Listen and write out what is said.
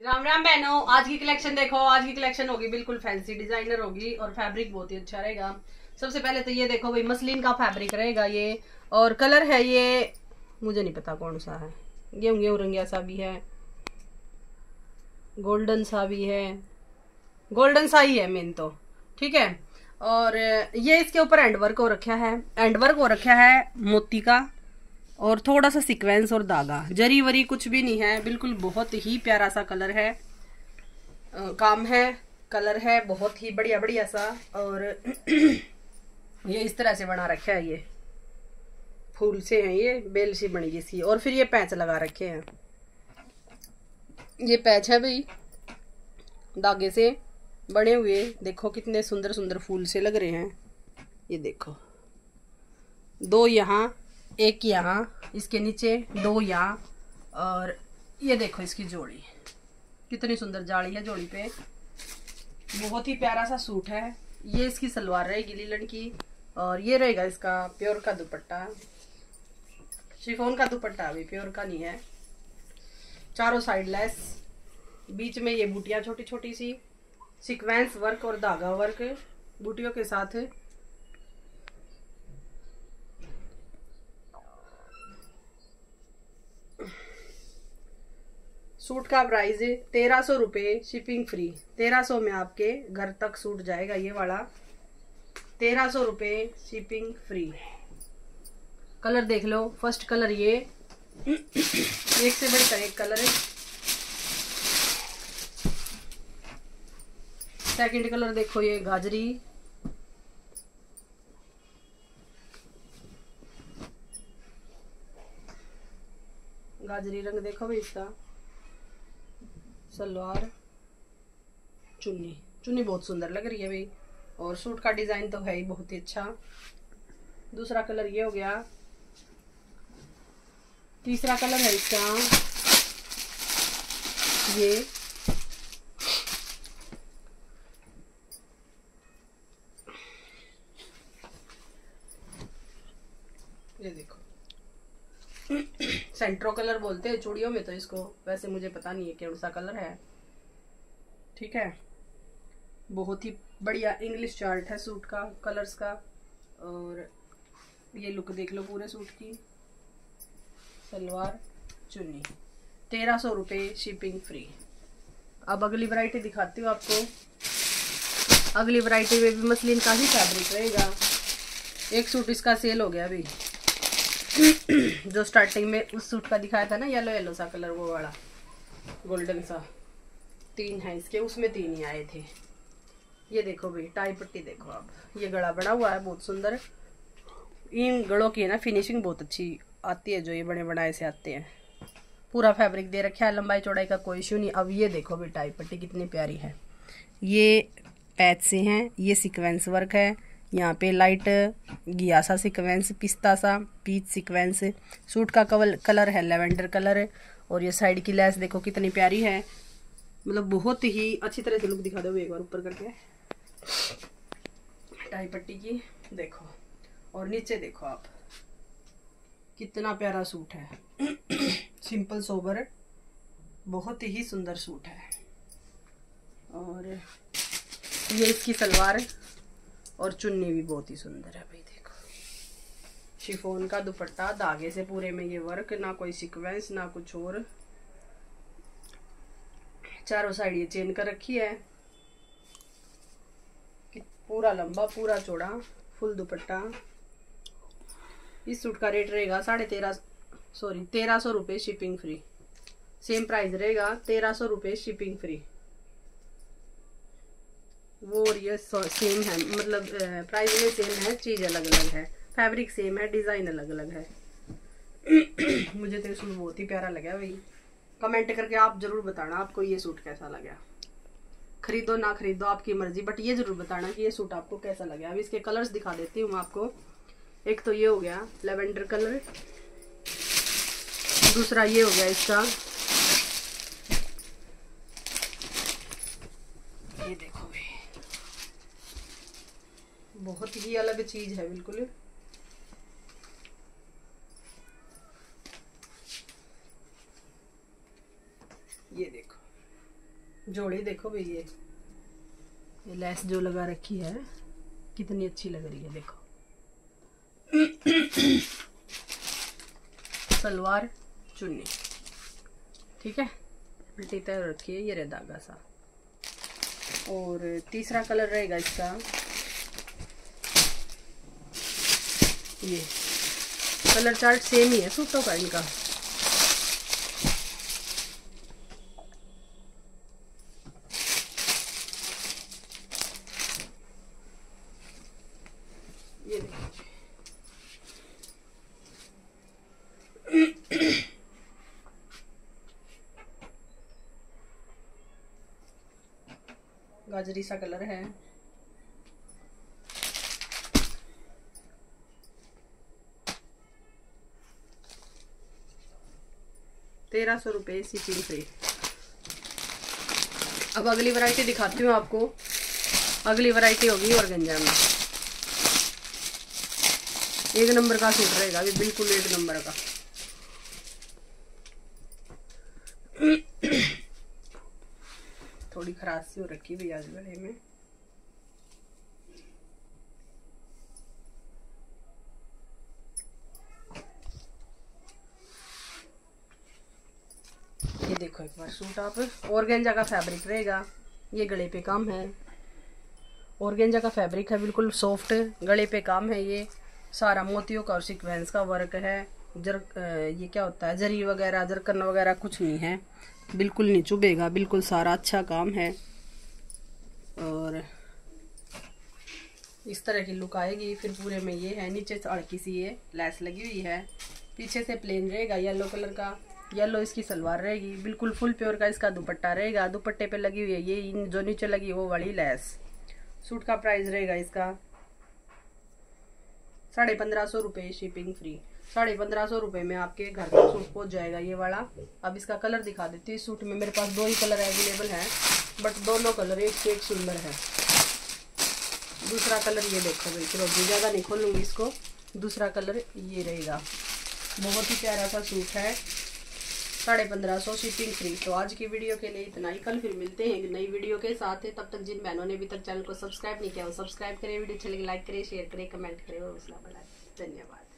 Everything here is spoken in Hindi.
राम राम बहनों, आज की कलेक्शन देखो, आज की कलेक्शन होगी, बिल्कुल फैंसी डिज़ाइनर होगी और फैब्रिक बहुत ही अच्छा रहेगा। सबसे पहले तो ये देखो भाई, मसलिन का फैब्रिक रहेगा ये, और कलर है ये, मुझे नहीं पता कौन सा है। गेहूँ गेहूँ रंगिया सा भी है गोल्डन सा भी है गोल्डन सा ही है मेन तो ठीक है? और ये इसके ऊपर एंड वर्क हो रखा है एंड वर्क हो रखा है मोती का और थोड़ा सा सीक्वेंस और धागा। जरी वरी कुछ भी नहीं है। बिल्कुल बहुत ही प्यारा सा कलर है। आ, काम है। कलर है। बहुत ही बढ़िया बढ़िया सा। और ये इस तरह से बना रखा है ये। फूल से हैं ये। बेल सी बनी इसकी और फिर ये पैच लगा रखे हैं। ये पैच है भाई। धागे से बने हुए। देखो कितने सुंदर सुंदर फूल से लग रहे हैं। ये देखो। दो यहाँ एक यहाँ इसके नीचे दो यहाँ और ये देखो इसकी जोड़ी। कितनी सुंदर जाड़ी है जोड़ी पे। बहुत ही प्यारा सा सूट है। ये इसकी सलवार रहेगी लीलन की और ये रहेगा इसका प्योर का दुपट्टा। शिफोन का दुपट्टा अभी प्योर का नहीं है। चारों साइड लेस बीच में ये बूटियाँ छोटी छोटी सी। सिक्वेंस वर्क और धागा वर्क बूटियों के साथ सूट का प्राइस है तेरह सौ रुपये शिपिंग फ्री तेरह सौ में आपके घर तक सूट जाएगा ये वाला। तेरह सौ रुपये शिपिंग फ्री कलर देख लो। फ़र्स्ट कलर ये। एक से बढ़कर एक कलर है। सेकंड कलर देखो ये गाजरी। गाजरी रंग देखो भाई इसका। सलवार, चुन्नी। चुन्नी बहुत सुंदर लग रही है भाई। और सूट का डिज़ाइन तो है ही बहुत ही अच्छा। दूसरा कलर ये हो गया। तीसरा कलर है इसका। ये। ये देखो। सेंट्रो कलर बोलते हैं चूड़ियों में तो इसको वैसे मुझे पता नहीं है कौन सा कलर है। ठीक है? बहुत ही बढ़िया इंग्लिश चार्ट है सूट का कलर्स का, और ये लुक देख लो पूरे सूट की। सलवार चुन्नी। तेरह सौ रुपये शिपिंग फ्री अब अगली वैरायटी दिखाती हूँ आपको। अगली वैरायटी में भी मसलिन का ही फैब्रिक रहेगा। एक सूट इसका सेल हो गया अभी। जो स्टार्टिंग में उस सूट का दिखाया था ना येलो येलो सा कलर वो वाला गोल्डन सा। तीन है इसके, उसमें तीन ही आए थे। ये देखो भाई, टाई पट्टी देखो आप। ये गड़ा बना हुआ है, बहुत सुंदर। इन गड़ों की है ना फिनिशिंग बहुत अच्छी आती है जो ये बड़े बनाए से आते हैं। पूरा फैब्रिक दे रखा है, लंबाई चौड़ाई का कोई इशू नहीं। अब ये देखो भाई, टाई पट्टी कितनी प्यारी है। ये पैच से हैं, ये सीक्वेंस वर्क है। यहाँ पे लाइट गिया सा सिक्वेंस पिस्ता सा पीच सिक्वेंस सूट का कवल कलर है लेवेंडर कलर और ये साइड की लेस देखो कितनी प्यारी है। मतलब बहुत ही अच्छी तरह से लुक दिखा दो एक बार ऊपर करके। टाई पट्टी की, देखो। और नीचे देखो आप। कितना प्यारा सूट है। सिंपल सोबर बहुत ही सुंदर सूट है। और ये इसकी सलवार और चुन्नी भी बहुत ही सुंदर है भाई, देखो। शिफोन का दुपट्टा, धागे से पूरे में ये वर्क ना कोई सीक्वेंस ना कुछ और। चारों साइड ये चेन कर रखी है। पूरा लंबा, पूरा चौड़ा फुल दुपट्टा। इस सूट का रेट रहेगा साढ़े तेरह सॉरी तेरह सौ रुपये शिपिंग फ्री सेम प्राइस रहेगा तेरह सौ रुपये शिपिंग फ्री वो और ये सेम है मतलब प्राइस में सेम है, चीज़ अलग अलग है फैब्रिक सेम है डिज़ाइन अलग अलग है। मुझे तो सूट बहुत ही प्यारा लगा भाई। कमेंट करके आप ज़रूर बताना आपको ये सूट कैसा लगा। खरीदो ना खरीदो, आपकी मर्ज़ी बट ये ज़रूर बताना कि ये सूट आपको कैसा लगा। अभी इसके कलर्स दिखा देती हूँ आपको। एक तो ये हो गया लेवेंडर कलर दूसरा ये हो गया इसका। ये देखो बहुत ही अलग चीज़ है, बिल्कुल। ये देखो, जोड़ी देखो भाई, ये ये लेस जो लगा रखी है, कितनी अच्छी लग रही है, देखो। सलवार चुन्नी, ठीक है? उल्टी तरह रखी है, ये रे धागा सा। और तीसरा कलर रहेगा इसका ये कलर चार्ट सेम ही है सूटों का इनका। गाजरी सा कलर है। तेरह सौ रुपये शिपिंग फ्री अब अगली वैरायटी दिखाती हूँ आपको। अगली वैरायटी होगी और गंजा में। एक नंबर का सूट रहेगा, अभी बिल्कुल एक नंबर का। थोड़ी खरासी हो रखी भैया आज गले में। देखो एक बार सूट आप। ऑर्गेंजा का फैब्रिक रहेगा। ये गले पे काम है। ऑर्गेंजा का फैब्रिक है, बिल्कुल सॉफ्ट गले पे काम है ये। सारा मोतियों का और सिक्वेंस का वर्क है। जर ये क्या होता है? जरी वगैरह, जरकन वगैरह कुछ नहीं है। बिल्कुल नहीं चुभेगा, बिल्कुल सारा अच्छा काम है। और इस तरह की लुक आएगी। फिर पूरे में ये है, नीचे अड़की सी ये लैस लगी हुई है। पीछे से प्लेन रहेगा येलो कलर का। येलो इसकी सलवार रहेगी। बिल्कुल फुल प्योर का इसका दुपट्टा रहेगा। दुपट्टे पे लगी हुई है ये जो नीचे लगी वो वाली लैस। सूट का प्राइस रहेगा इसका साढ़े पंद्रह सौ रुपये शिपिंग फ्री साढ़े पंद्रह सौ रुपये में आपके घर का सूट पहुँच जाएगा ये वाला। अब इसका कलर दिखा देती हूँ। इस सूट में मेरे पास दो ही कलर अवेलेबल हैं बट दोनों कलर एक से एक सुंदर है। दूसरा कलर ये देखो भाई चलो ज़्यादा नहीं खोलूँगी इसको। दूसरा कलर ये रहेगा। बहुत ही प्यारा सा सूट है। साढ़े पंद्रह सौ शिपिंग फ्री तो आज की वीडियो के लिए इतना ही। कल फिर मिलते हैं नई वीडियो के साथ। है तब तक जिन बहनों ने अभी तक चैनल को सब्सक्राइब नहीं किया, वो सब्सक्राइब करें वीडियो अच्छी लगे लाइक करें शेयर करें कमेंट करें और हौसला बढ़ाए। धन्यवाद।